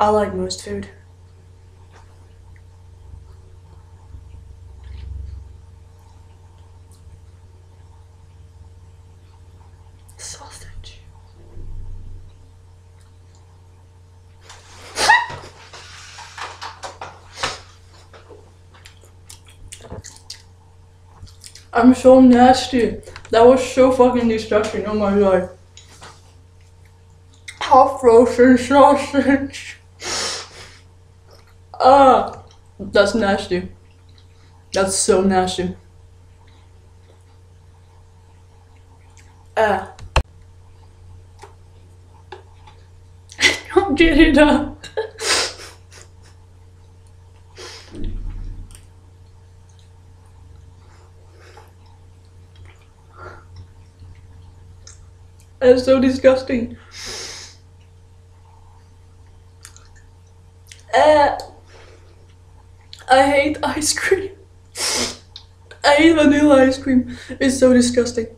I like most food. Sausage. I'm so nasty. That was so fucking disgusting. Oh my god. Half frozen sausage. Ah, that's nasty. That's so nasty. Ah. I Don't get it up. That's so disgusting. Uh, I hate ice cream. I hate vanilla ice cream. It's so disgusting.